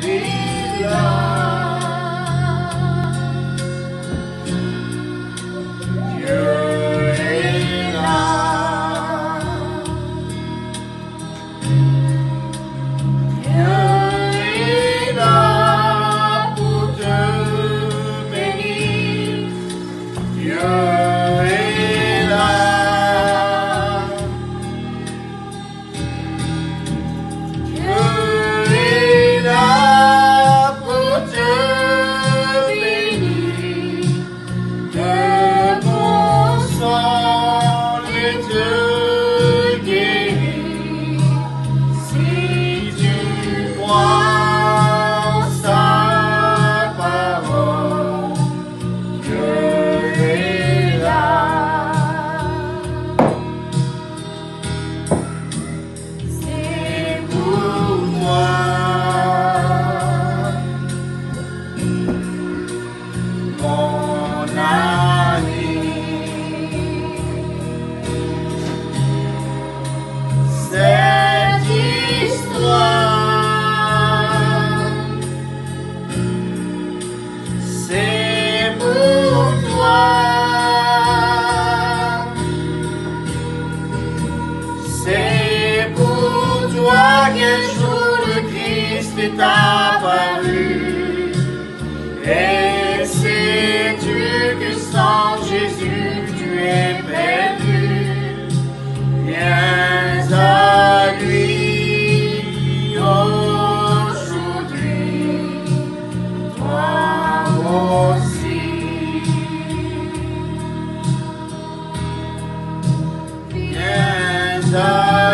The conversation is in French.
belong. angels. fut apparu. Et sais-tu que sans Jésus tu es perdu. Viens à lui aujourd'hui. Toi aussi. Viens à